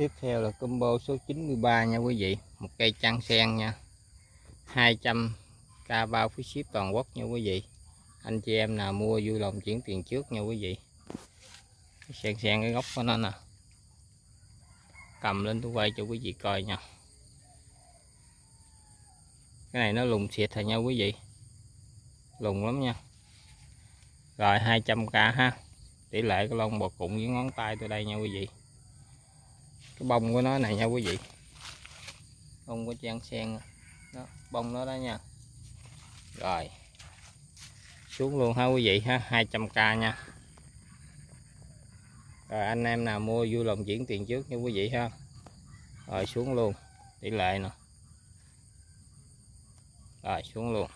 tiếp theo là combo số 93 nha quý vị. Một cây trăng sen nha. 200 k bao phí ship toàn quốc nha quý vị. Anh chị em nào mua vui lòng chuyển tiền trước nha quý vị. Sen sen cái gốc của nó nè. Cầm lên tôi quay cho quý vị coi nha. Cái này nó lùng xịt thôi nha quý vị. Lùng lắm nha. Rồi 200k ha. Tỷ lệ cái lông bò cụng với ngón tay tôi đây nha quý vị cái bông của nó này nha quý vị. Bông của trang sen. Đó, bông nó đó nha. Rồi. Xuống luôn ha quý vị ha 200k nha. Rồi, anh em nào mua vui lòng chuyển tiền trước nha quý vị ha. Rồi, xuống luôn. Tỷ lệ nè. Rồi, xuống luôn.